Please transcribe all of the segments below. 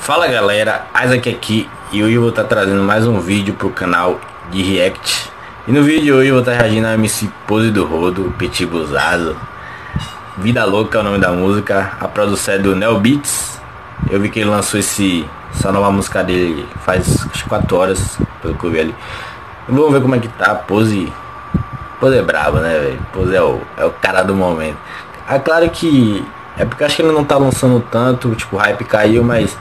Fala galera, Isaac aqui e hoje eu vou estar trazendo mais um vídeo pro canal de React. E no vídeo de hoje eu vou estar reagindo a MC Pose do Rodo, Petit Buzado Vida Louca é o nome da música, a produção é do Neo Beats. Eu vi que ele lançou esse, essa nova música dele faz acho 4 horas, pelo que eu vi ali. Vamos ver como é que tá, Pose, Pose é brabo né velho, Pose é o, é o cara do momento. É claro que é porque acho que ele não tá lançando tanto, tipo, o hype caiu, mas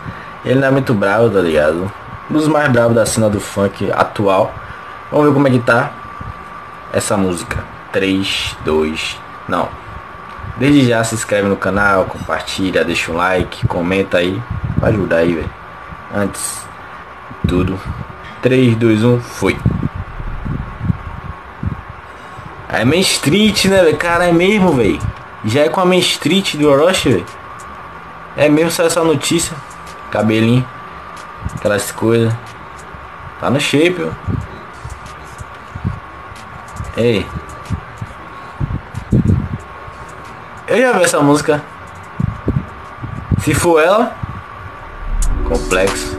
ele não é muito bravo, tá ligado? Um dos mais bravos da cena do funk atual. Vamos ver como é que tá essa música. 3, 2, não. Desde já se inscreve no canal, compartilha, deixa um like, comenta aí. Vai ajudar aí, velho. Antes de tudo. 3, 2, 1, foi. É Main Street, né, velho? Cara, é mesmo, velho. Já é com a Main Street do Orochi, velho. É mesmo só essa notícia. Cabelinho. Aquelas coisas. Tá no shape, ó. Ei. Eu já vi essa música. Se for ela. Complexo.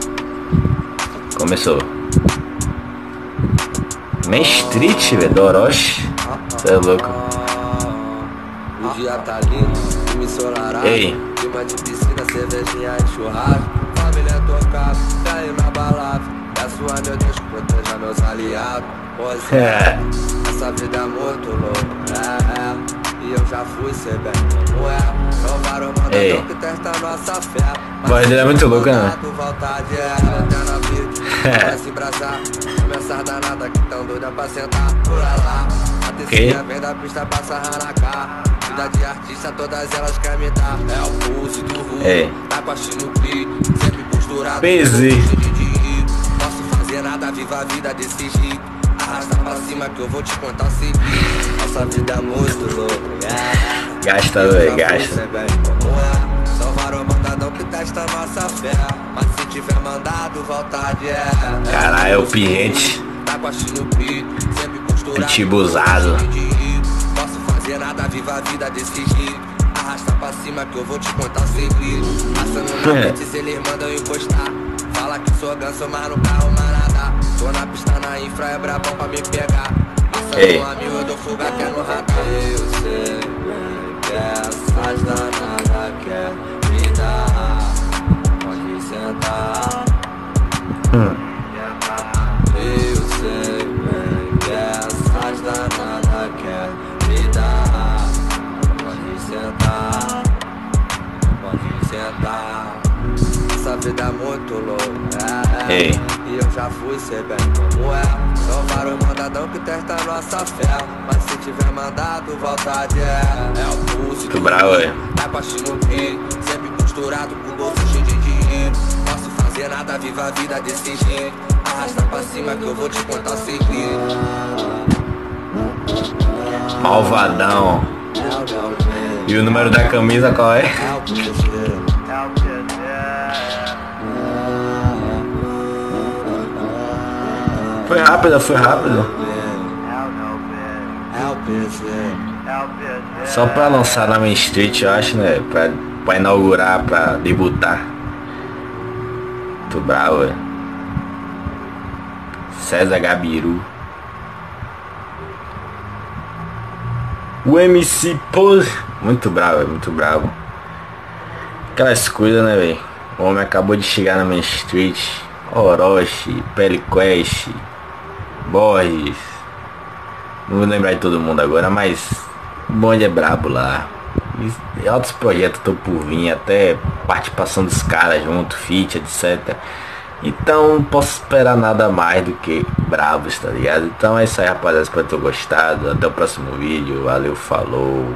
Começou. Main Street, velho. Do Orochi. Você é louco. O dia tá lindo, me ensolarado. Ei. Clima de piscina, cervejinha e churrasco. Caiu na balada. Peço a meu Deus que proteja meus aliados. Pois é, essa vida é muito louca. É, é. E eu já fui ser bem como é. Provar o mandador que testa nossa fé. Voz dele é muito louca, né? Vontade é eterna vida. Vai se embrasar. Começar danada que tão doida pra sentar. Pula lá. A terceira vem da pista pra sarrar na cara. Vida de artista, todas elas querem me dar. É o pulse do. Ei. Tá com a no clipe. Sempre posturado. PZ. Posso fazer nada, viva a vida desse jeito. Arrasta pra cima que eu vou te contar o seguinte. Nossa vida é muito louca. Gasta, velho, gasta. Salvar o mandadão que testa nossa fé. Mas se tiver mandado, vontade é. Caralho, é o Pinhente. Tá. Pitibuzado. Posso fazer nada, viva a vida desse jeito. Arrasta pra cima que eu vou te contar o segredo. Passando na É. frente se eles mandam encostar. Fala que sou ganso, mas no carro manada. Tô na pista na infra, é brabão pra me pegar. Passando um amigo, eu dou fuga que é no radar. Eu sei que essas danadas quer me dar. Pode sentar. Hum. Ei. E eu já fui ser bem como é. Salvar o mandadão que testa nossa fé. Mas se tiver mandado, vontade é. É o pulso Muito bravo. Tá com a aqui, sempre costurado com bolso cheio de dinheiro. Posso fazer nada, viva a vida desse jeito. Arrasta pra cima que eu vou te contar o segredo. Malvadão. É o E o número da camisa qual é? Foi rápido, foi rápido. Só pra lançar na Main Street, eu acho, né? Pra, pra inaugurar, pra debutar. Muito bravo. César Gabiru. O MC Pose. Muito bravo, muito bravo. Aquelas coisas, né, velho? O homem acabou de chegar na Main Street. Orochi, Peliquest, Borges. Não vou lembrar de todo mundo agora, mas o bonde é brabo lá. E outros projetos estão por vir, até participação dos caras junto, feat, etc. Então não posso esperar nada mais do que bravos, tá ligado? Então é isso aí rapaziada, espero ter gostado. Até o próximo vídeo. Valeu, falou.